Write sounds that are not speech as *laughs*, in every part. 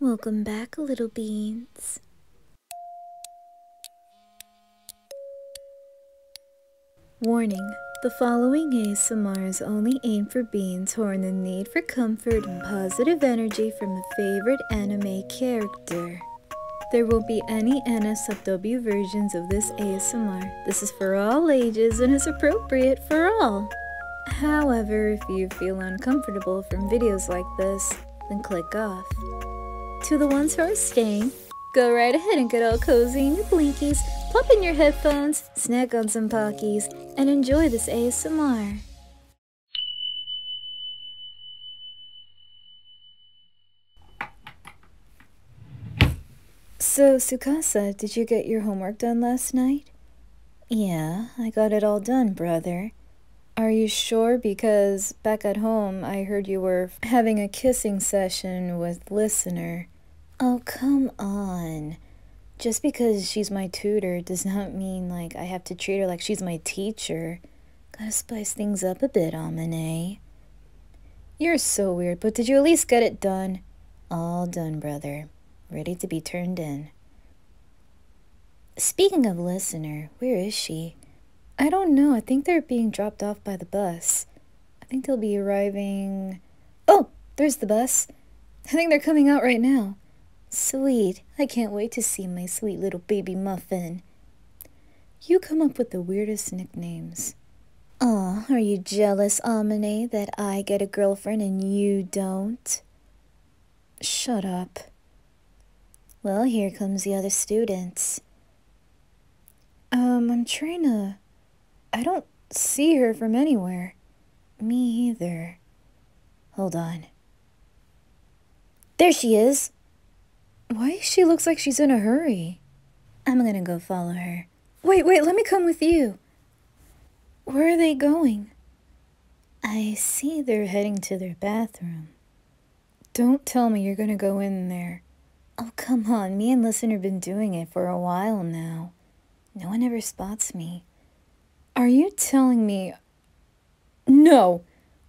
Welcome back, little beans. Warning. The following ASMR is only aimed for beans who are in the need for comfort and positive energy from a favorite anime character. There won't be any NSFW versions of this ASMR. This is for all ages and is appropriate for all. However, if you feel uncomfortable from videos like this, then click off. To the ones who are staying, go right ahead and get all cozy in your blinkies, pop in your headphones, snack on some Pockies, and enjoy this ASMR. So, Tsukasa, did you get your homework done last night? Yeah, I got it all done, brother. Are you sure? Because back at home, I heard you were having a kissing session with Listener. Oh, come on. Just because she's my tutor does not mean like I have to treat her like she's my teacher. Gotta spice things up a bit, Amane. You're so weird, but did you at least get it done? All done, brother. Ready to be turned in. Speaking of listener, where is she? I don't know. I think they're being dropped off by the bus. I think they'll be arriving. Oh, there's the bus. I think they're coming out right now. Sweet. I can't wait to see my sweet little baby muffin. You come up with the weirdest nicknames. Aw, are you jealous, Amane, that I get a girlfriend and you don't? Shut up. Well, here comes the other students. Um, I'm trying to I don't see her from anywhere. Me either. Hold on. There she is. Why she looks like she's in a hurry? I'm gonna go follow her. Wait, wait, let me come with you. Where are they going? I see they're heading to their bathroom. Don't tell me you're gonna go in there. Oh, come on. Me and Listener have been doing it for a while now. No one ever spots me. Are you telling me? No.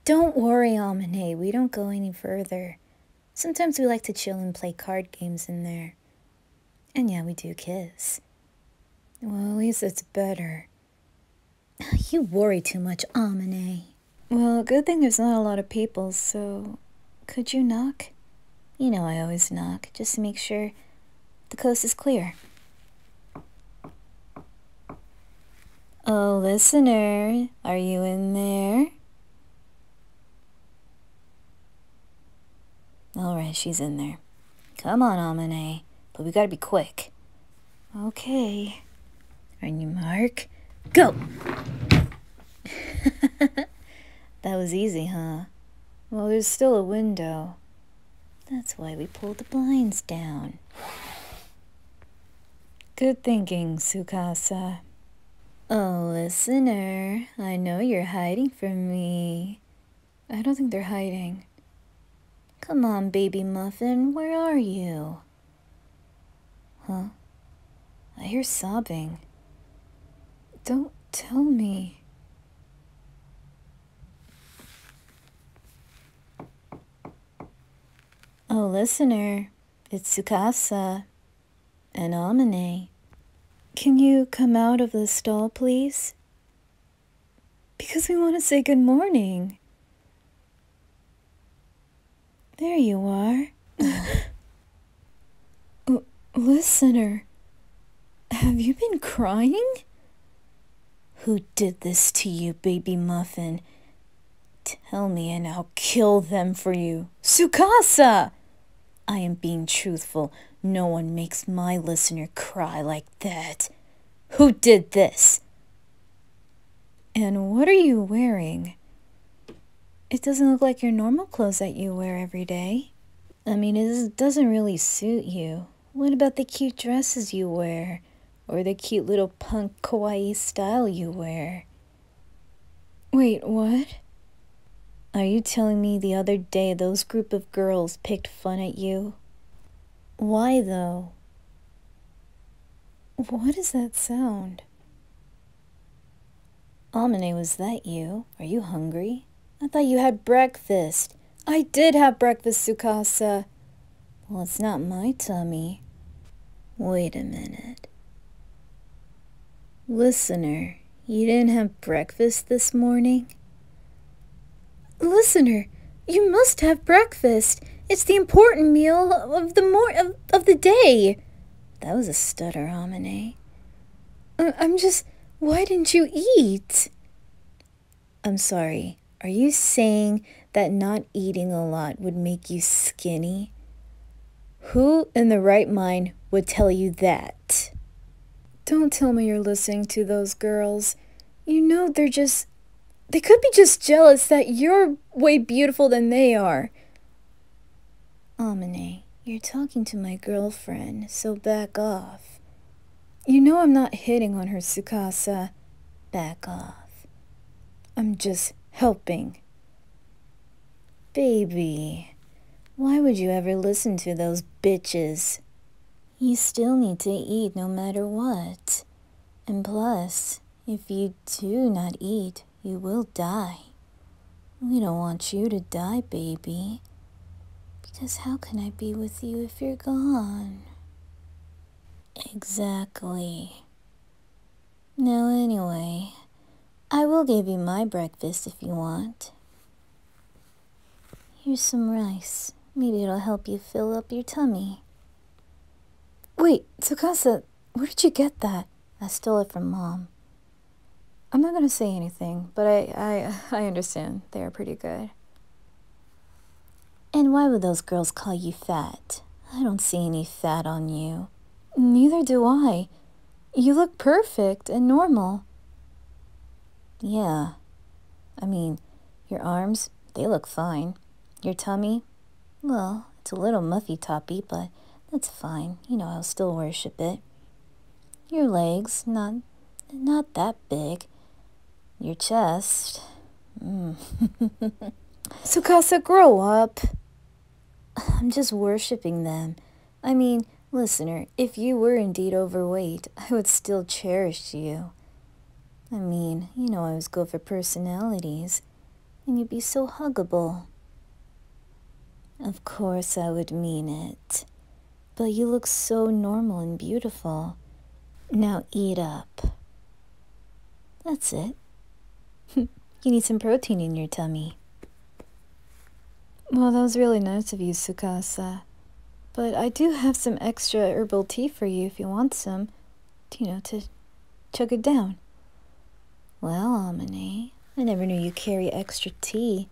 Don't worry, Amane. We don't go any further. Sometimes we like to chill and play card games in there. And yeah, we do kiss. Well, at least it's better. *sighs* You worry too much, Amane. Well, good thing there's not a lot of people, so could you knock? You know I always knock, just to make sure the coast is clear. Oh, listener, are you in there? Alright, she's in there. Come on, Amane, but we gotta be quick. Okay. On your mark, go! *laughs* that was easy, huh? Well, there's still a window. That's why we pulled the blinds down. Good thinking, Tsukasa. Oh, listener, I know you're hiding from me. I don't think they're hiding. Come on, baby muffin, where are you? Huh? I hear sobbing. Don't tell me. Oh, listener, it's Tsukasa and Amane. Can you come out of the stall, please? Because we want to say good morning. There you are. *laughs* Oh, listener, have you been crying? Who did this to you, baby muffin? Tell me and I'll kill them for you. Tsukasa! I am being truthful. No one makes my listener cry like that. Who did this? And what are you wearing? It doesn't look like your normal clothes that you wear every day. I mean, it doesn't really suit you. What about the cute dresses you wear? Or the cute little punk kawaii style you wear? Wait, what? Are you telling me the other day those group of girls picked fun at you? Why, though? What is that sound? Amane, was that you? Are you hungry? I thought you had breakfast. I did have breakfast, Tsukasa. Well, it's not my tummy. Wait a minute. Listener, you didn't have breakfast this morning? Listener, you must have breakfast. It's the important meal of the mor- of, of the day. That was a stutter, Amane. I'm just. Why didn't you eat? I'm sorry. Are you saying that not eating a lot would make you skinny? Who in the right mind would tell you that? Don't tell me you're listening to those girls. You know they're just. They could be just jealous that you're way beautiful than they are. Amane, you're talking to my girlfriend, so back off. You know I'm not hitting on her, Tsukasa. Back off. I'm just helping. Baby, why would you ever listen to those bitches? You still need to eat no matter what. And plus, if you do not eat, you will die. We don't want you to die, baby. Because how can I be with you if you're gone? Exactly. Now, anyway, I will give you my breakfast if you want. Here's some rice. Maybe it'll help you fill up your tummy. Wait, Tsukasa, where did you get that? I stole it from Mom. I'm not gonna say anything, but I, I, *laughs* I understand. They are pretty good. And why would those girls call you fat? I don't see any fat on you. Neither do I. You look perfect and normal. Yeah. I mean, your arms, they look fine. Your tummy, well, it's a little muffy toppy, but that's fine. You know, I'll still worship it. Your legs, not not that big. Your chest. Mm. *laughs* Tsukasa, grow up. I'm just worshipping them. I mean, listener, if you were indeed overweight, I would still cherish you. I mean, you know I was good for personalities, and you'd be so huggable. Of course I would mean it. But you look so normal and beautiful. Now eat up. That's it. *laughs* you need some protein in your tummy. Well, that was really nice of you, Tsukasa. But I do have some extra herbal tea for you if you want some. You know, to chug it down. Well, Amane, I never knew you carry extra tea.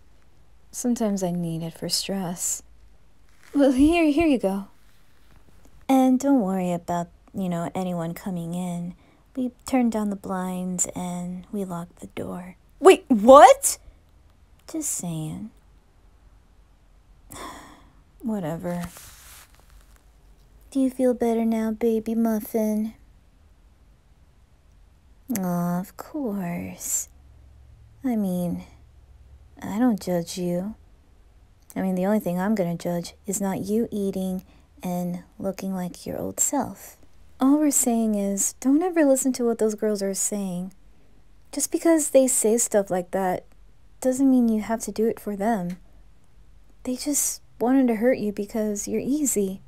Sometimes I need it for stress. Well, here, here you go. And don't worry about, you know, anyone coming in. We turned down the blinds and we locked the door. Wait, what? Just saying. Whatever. Do you feel better now, baby muffin? Oh, of course. I mean, I don't judge you. I mean, the only thing I'm going to judge is not you eating and looking like your old self. All we're saying is don't ever listen to what those girls are saying. Just because they say stuff like that doesn't mean you have to do it for them. They just wanted to hurt you because you're easy.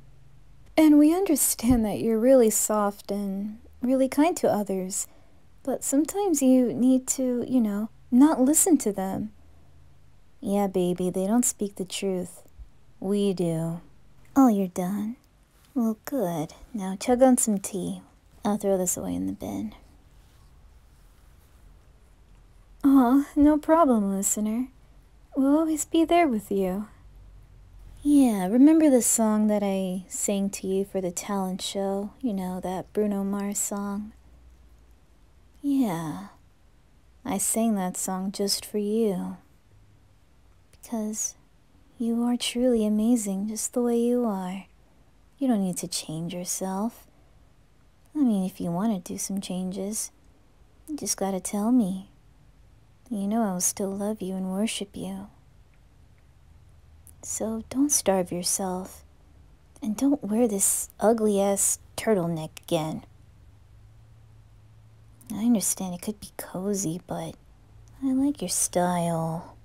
And we understand that you're really soft and really kind to others, but sometimes you need to, you know, not listen to them. Yeah, baby, they don't speak the truth. We do. Oh, you're done? Well, good. Now chug on some tea. I'll throw this away in the bin. Aw, no problem, listener. We'll always be there with you. Yeah, remember the song that I sang to you for the talent show? You know, that Bruno Mars song? Yeah, I sang that song just for you because you are truly amazing just the way you are. You don't need to change yourself. I mean, if you want to do some changes, you just gotta tell me. You know I will still love you and worship you. So don't starve yourself. And don't wear this ugly ass turtleneck again. I understand it could be cozy, but I like your style.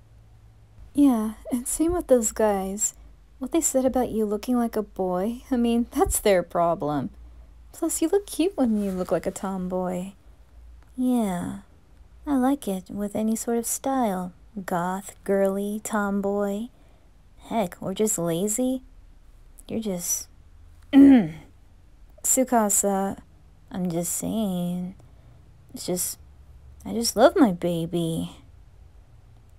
Yeah, and same with those guys. What they said about you looking like a boy? I mean, that's their problem. Plus, you look cute when you look like a tomboy. Yeah, I like it with any sort of style. Goth, girly, tomboy. Heck, or just lazy. You're just. *clears throat* Tsukasa, I'm just saying. It's just. I just love my baby.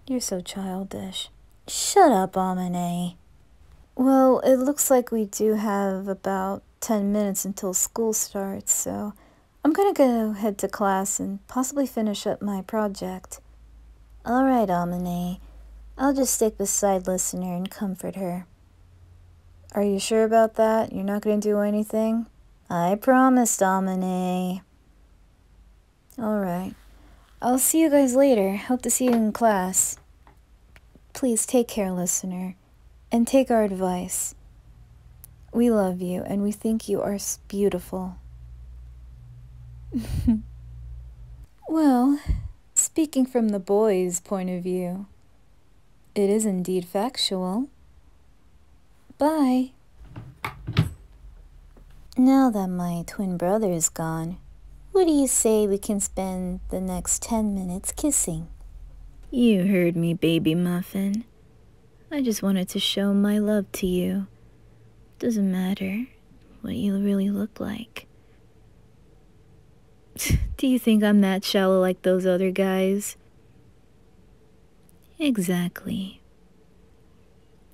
You're so childish. Shut up, Amane. Well, it looks like we do have about 10 minutes until school starts, so I'm gonna go head to class and possibly finish up my project. Alright, Amane. I'll just stick beside Listener and comfort her. Are you sure about that? You're not gonna do anything? I promise, Amane. Alright. I'll see you guys later. Hope to see you in class. Please take care, listener, and take our advice. We love you and we think you are beautiful. *laughs* well, speaking from the boy's point of view, it is indeed factual. Bye. Now that my twin brother is gone, what do you say we can spend the next 10 minutes kissing? You heard me, baby muffin. I just wanted to show my love to you. Doesn't matter what you really look like. *laughs* Do you think I'm that shallow like those other guys? Exactly.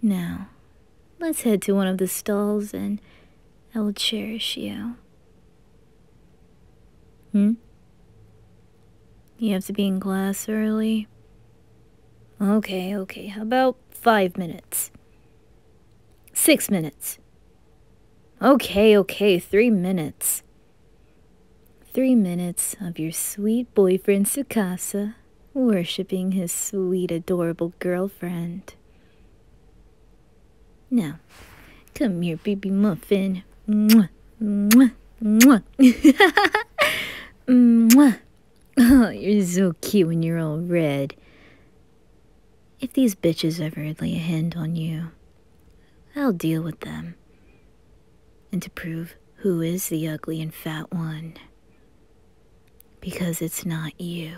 Now, let's head to one of the stalls and I will cherish you. Hmm? You have to be in class early? Okay, okay. How about five minutes? Six minutes. Okay, okay. Three minutes. Three minutes of your sweet boyfriend Tsukasa worshipping his sweet, adorable girlfriend. Now, come here, baby muffin. Mwah, mwah, mwah. *laughs* mwah. Oh, you're so cute when you're all red. If these bitches ever lay a hand on you, I'll deal with them. And to prove who is the ugly and fat one. Because it's not you.